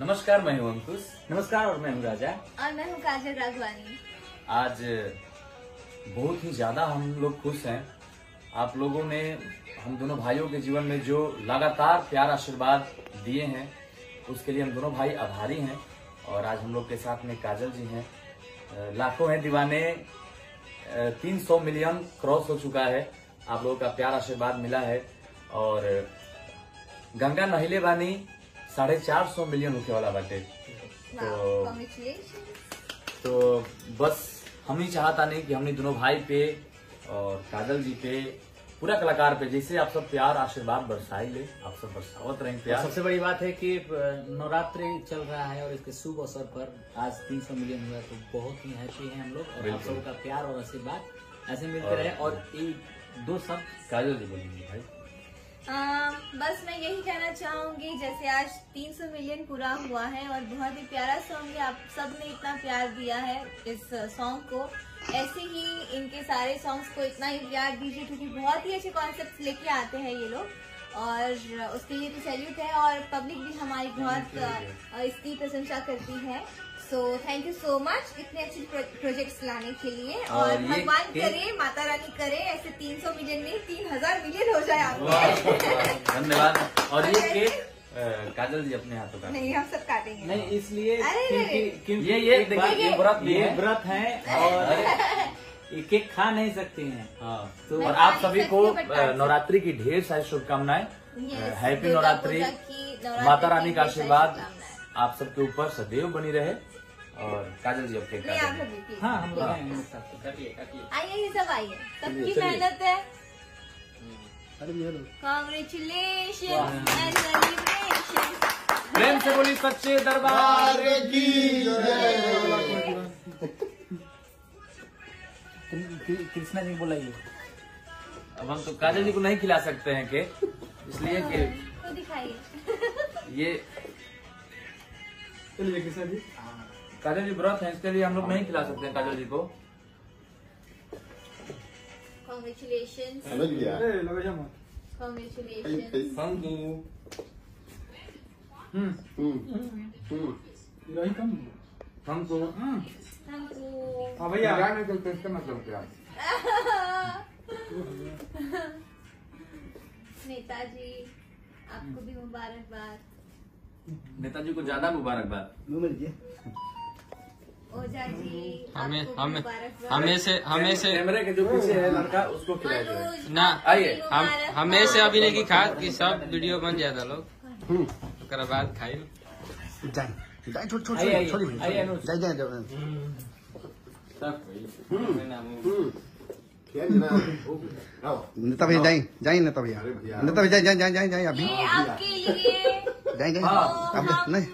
नमस्कार मैं हूँ अंकुश। नमस्कार और मैं हूँ राजा। और मैं हूँ काजल राघवानी। आज बहुत ही ज़्यादा हम लोग खुश हैं। आप लोगों ने हम दोनों भाइयों के जीवन में जो लगातार प्यार आशीर्वाद दिए हैं उसके लिए हम दोनों भाई आभारी हैं। और आज हम लोग के साथ में काजल जी हैं। लाखों हैं दीवाने। तीन सौ मिलियन क्रॉस हो चुका है। आप लोगों का प्यार आशीर्वाद मिला है। और गंगा नहिले बानी साढ़े चार सौ मिलियन होके वाला बाटे तो तो बस हम ही चाहता नहीं कि हमने दोनों भाई पे और काजल जी पे पूरा कलाकार पे जैसे आप सब प्यार आशीर्वाद बरसाई ले आप सब बरसावत रहें प्यार। सबसे बड़ी बात है कि नवरात्रि चल रहा है और इसके शुभ अवसर पर आज 300 मिलियन हुआ तो बहुत ही हैप्पी हैं हम लोग। और आप। सबका प्यार और आशीर्वाद ऐसे मिलते और- रहे। और ये दो शब्द काजल जी बोलेंगे भाई। अम, बस मैं यही कहना चाहूँगी जैसे आज 300 मिलियन पूरा हुआ है और बहुत ही प्यारा सॉन्ग है आप सबने इतना प्यार दिया है इस सॉन्ग को। ऐसे ही इनके सारे सॉन्ग्स को इतना ही प्यार दीजिए क्योंकि बहुत ही अच्छे कॉन्सेप्ट लेके आते हैं ये लोग। और उसके लिए तो सैल्यूट है और पब्लिक भी हमारी बहुत इसकी प्रशंसा करती है। So thank you so much इतने अच्छे प्रोजेक्ट्स लाने के लिए। और, भगवान करे माता रानी करे ऐसे 300 मिलियन नहीं 3000 मिलियन हो जाए आपके। धन्यवाद। और ये केक काजल जी अपने हाथों का। नहीं हम सब काटेंगे। नहीं इसलिए क्योंकि ये ये देखिए व्रत ये व्रत है और ये केक खा नहीं सकते हैं। हाँ। तो और आप सभी को नवरात्रि की ढेर सारी शुभकामनाएँ। हैप्पी नवरात्रि। माता रानी का आशीर्वाद। आप सबके ऊपर सदैव बनी रहे और काजल जी आपके काजल हाँ हम लोग हाँ। हैं हम लोग आइए ये सब आइए। सबकी मेहनत है। कॉन्ग्रेचुलेशन प्रेम से बोली सच्चे दरबार की कृष्णा जी बोलाइए। अब हम तो काजल जी को नहीं खिला सकते हैं के? इसलिए कि तो ये चलिए कृष्णा जी। काजल जी व्रत है इसके लिए हम लोग नहीं खिला सकते हैं काजल जी को। Congratulation congratulation hmm, hmm. हमको हम्म, हाँ भैया। गाने चलते इसका मतलब क्या नेताजी आपको भी मुबारकबाद। नेताजी को ज़्यादा मुबारकबाद। हमें हमें। हमें से हमें से कैमरे के जो पीछे है लड़का उसको खिलाए जाए मनोज, ना आइए, आपको भी हम मुबारकबाद। हमें से अभी नहीं की खाद की सब वीडियो बन जाता लोग। ओकरा बाद खाई जाए जाए हम्म। नेता भैया जाए जाए नेता भैया अरे भैया। नेता भैया जाए जाए जाए जाए अभी। ये आपके लिए जाए जाए हाँ, अब हम नहीं